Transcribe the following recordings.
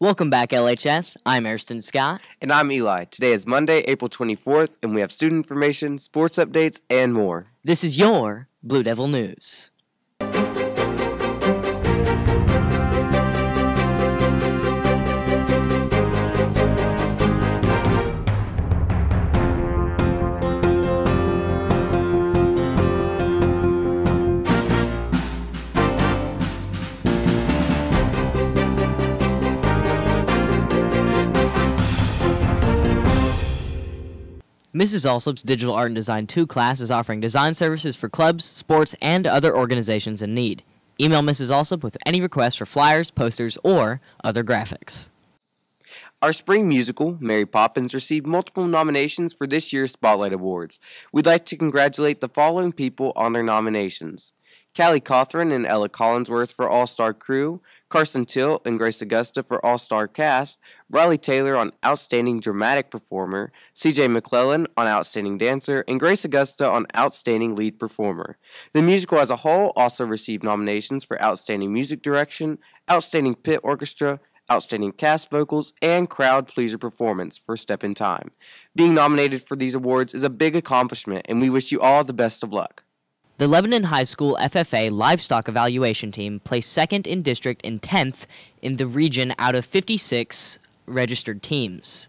Welcome back, LHS. I'm Ariston Scott. And I'm Eli. Today is Monday, April 24th, and we have student information, sports updates, and more. This is your Blue Devil News. Mrs. Alsop's Digital Art and Design 2 class is offering design services for clubs, sports, and other organizations in need. Email Mrs. Alsop with any requests for flyers, posters, or other graphics. Our spring musical, Mary Poppins, received multiple nominations for this year's Spotlight Awards. We'd like to congratulate the following people on their nominations Callie Cothran and Ella Collinsworth for All Star Crew, Carson Till and Grace Augusta for All Star Cast, Riley Taylor on Outstanding Dramatic Performer, CJ McClellan on Outstanding Dancer, and Grace Augusta on Outstanding Lead Performer. The musical as a whole also received nominations for Outstanding Music Direction, Outstanding Pit Orchestra, Outstanding Cast Vocals, and Crowd Pleaser Performance for Step in Time. Being nominated for these awards is a big accomplishment, and we wish you all the best of luck. The Lebanon High School FFA Livestock Evaluation Team placed second in district and 10th in the region out of 56 registered teams.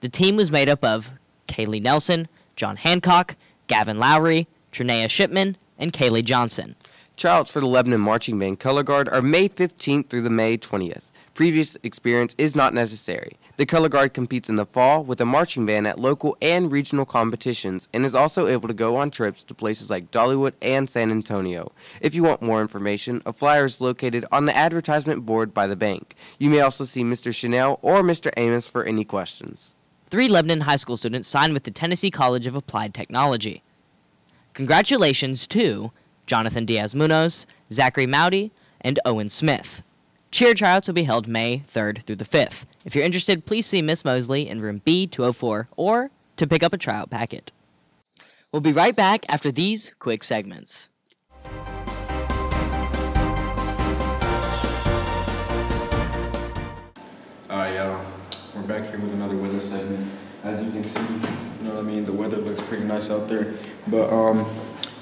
The team was made up of Kaylee Nelson, John Hancock, Gavin Lowry, Trinea Shipman, and Kaylee Johnson. Tryouts for the Lebanon Marching Band Color Guard are May 15th through the May 20th. Previous experience is not necessary. The Color Guard competes in the fall with a marching band at local and regional competitions and is also able to go on trips to places like Dollywood and San Antonio. If you want more information, a flyer is located on the advertisement board by the bank. You may also see Mr. Chanel or Mr. Amos for any questions. Three Lebanon high school students signed with the Tennessee College of Applied Technology. Congratulations to Jonathan Diaz Munoz, Zachary Mowdy, and Owen Smith. Cheer tryouts will be held May 3rd through the 5th. If you're interested, please see Miss Mosley in room B204 or to pick up a tryout packet. We'll be right back after these quick segments. Alright, y'all. We're back here with another weather segment. As you can see, you know what I mean, the weather looks pretty nice out there. But um,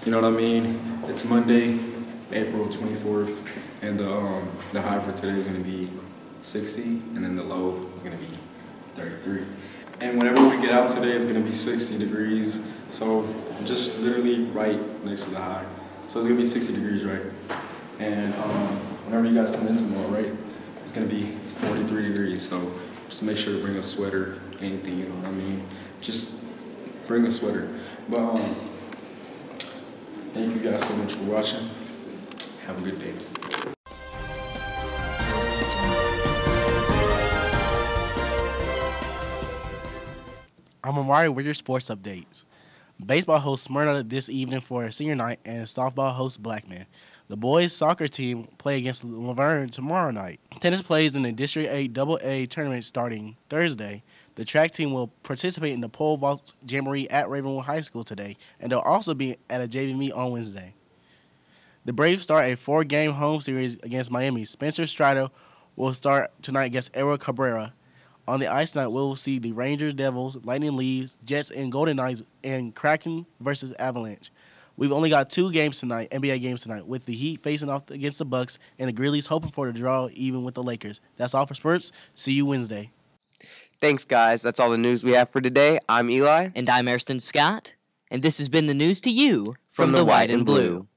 you know what I mean? It's Monday, April 24th, and the um, the high for today is gonna be 60, and then the low is gonna be 33. And whenever we get out today, it's gonna be 60 degrees. So just literally right next to the high. So it's gonna be 60 degrees, right? And um, whenever you guys come in tomorrow, right, it's gonna be 43 degrees. So just make sure to bring a sweater, anything, you know what I mean? Just bring a sweater. But um, thank you guys so much for watching. Have a good day. I'm Amari with your sports updates. Baseball hosts Smyrna this evening for senior night, and softball hosts Blackman. The boys soccer team play against La Vergne tomorrow night. Tennis plays in the District 8 AA tournament starting Thursday. The track team will participate in the pole vault jamboree at Ravenwood High School today, and they'll also be at a JV meet on Wednesday. The Braves start a four-game home series against Miami. Spencer Strider will start tonight against Edward Cabrera. On the ice tonight, we'll see the Rangers, Devils, Lightning Leaves, Jets, and Golden Knights, and Kraken versus Avalanche. We've only got two games tonight, NBA games tonight, with the Heat facing off against the Bucks and the Grizzlies hoping for the draw even with the Lakers. That's all for sports. See you Wednesday. Thanks, guys. That's all the news we have for today. I'm Eli. And I'm Ariston Scott, and this has been the news to you From the White and Blue.